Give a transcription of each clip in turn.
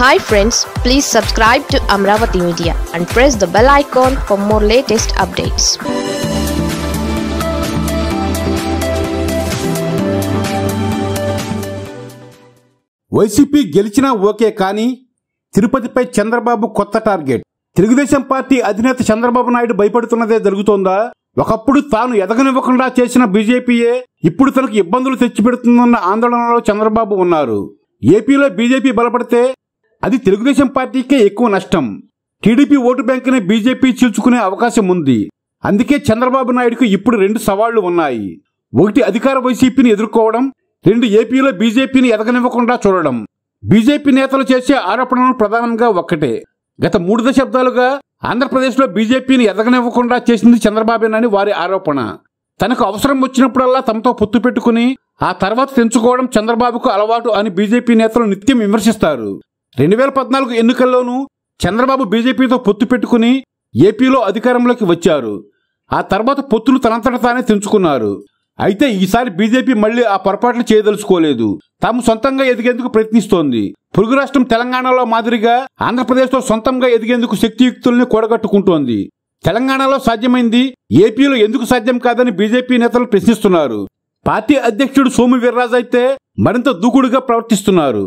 Hi friends please subscribe to Amaravati media and press the bell icon for more latest updates YCP గెలిచినా okay కానీ తిరుపతిపై చంద్రబాబు కొత్త target. Telugu Desam party అధినేత చంద్రబాబు నాయుడు భయపడుతున్నదే జరుగుతోందా? ఒకప్పుడు తాను ఎదగనివ్వకుండా చేసిన బీజేపీయే ఇప్పుడు తనకు ఇబ్బందులు తెచ్చిపెడుతుందన్న ఆందోళనలో చంద్రబాబు ఉన్నారు. ఏపీలో బీజేపీ బలపడితే అది తెలుగుదేశం పార్టీకే ఎక్కువ నష్టం. టీడీపీ ఓటు బ్యాంకుని బీజేపీ చీల్చుకునే అవకాశం ఉంది. అందుకే చంద్రబాబు నాయుడుకు ఇప్పుడు రెండు సవాళ్ళు ఉన్నాయి. ఒకటి అధికార వైసీపీని ఎదుర్కోవడం రెండు ఏపీలో బీజేపీని ఎదగనివ్వకుండా చూడడం. బీజేపీ నేతలు చేసే ఆరోపణలు ప్రధానంగా ఒక్కటే. గత మూడు దశాబ్దాలుగా ఆంధ్రప్రదేశ్లో బీజేపీని ఎదగనివ్వకుండా చేసింది చంద్రబాబేనని వారి ఆరోపణ. తనకు అవసరం వచ్చినప్పుడల్లా తమతో పొత్తు పెట్టుకుని ఆ తర్వాత తెంచుకోవడం చంద్రబాబుకు అలవాటు అని బీజేపీ నేతలు నిత్యం విమర్శిస్తారు. రెండు వేల పద్నాలుగు ఎన్నికల్లోనూ చంద్రబాబు బీజేపీతో పొత్తు పెట్టుకుని ఏపీలో అధికారంలోకి వచ్చారు. ఆ తర్వాత పొత్తులు తనంతట తానే తెంచుకున్నారు. అయితే ఈసారి బీజేపీ మళ్ళీ ఆ పొరపాట్లు చేయదలుచుకోలేదు. తాము సొంతంగా ఎదిగేందుకు ప్రయత్నిస్తోంది. పొరుగు రాష్ట్రం తెలంగాణలో మాదిరిగా ఆంధ్రప్రదేశ్లో సొంతంగా ఎదిగేందుకు శక్తియుక్తుల్ని కూడగట్టుకుంటోంది. తెలంగాణలో సాధ్యమైంది ఏపీలో ఎందుకు సాధ్యం కాదని బీజేపీ నేతలు ప్రశ్నిస్తున్నారు. పార్టీ అధ్యక్షుడు సోము వీర్రాజు అయితే మరింత దూకుడుగా ప్రవర్తిస్తున్నారు.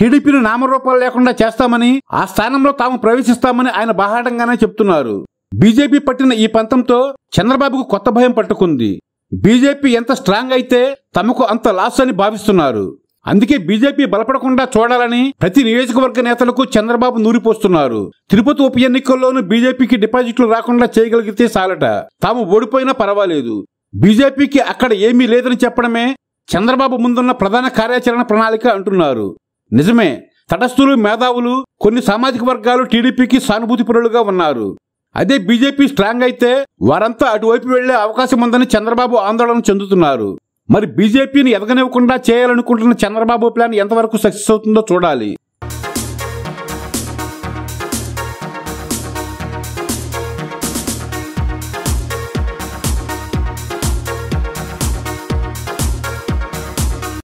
టీడీపీని నామరూపాలు లేకుండా చేస్తామని ఆ స్థానంలో తాము ప్రవేశిస్తామని ఆయన బాహాటంగానే చెప్తున్నారు. బీజేపీ పట్టిన ఈ పంతంతో చంద్రబాబుకు కొత్త భయం పట్టుకుంది. బీజేపీ ఎంత స్ట్రాంగ్ అయితే తమకు అంత లాస్ అని భావిస్తున్నారు. అందుకే బీజేపీ బలపడకుండా చూడాలని ప్రతి నియోజకవర్గ నేతలకు చంద్రబాబు నూరిపోస్తున్నారు. తిరుపతి ఉప ఎన్నికల్లోనూ బీజేపీకి డిపాజిట్లు రాకుండా చేయగలిగితే చాలట. తాము ఓడిపోయినా పర్వాలేదు. బీజేపీకి అక్కడ ఏమీ లేదని చెప్పడమే చంద్రబాబు ముందున్న ప్రధాన కార్యాచరణ ప్రణాళిక అంటున్నారు. నిజమే తటస్థులు మేధావులు కొన్ని సామాజిక వర్గాలు టీడీపీకి సానుభూతి పరులుగా ఉన్నారు. అదే బీజేపీ స్ట్రాంగ్ అయితే వారంతా అటువైపు వెళ్ళే అవకాశం ఉందని చంద్రబాబు ఆందోళన చెందుతున్నారు. మరి బీజేపీని ఎదగనివ్వకుండా చేయాలనుకుంటున్న చంద్రబాబు ప్లాన్ ఎంతవరకు సక్సెస్ అవుతుందో చూడాలి.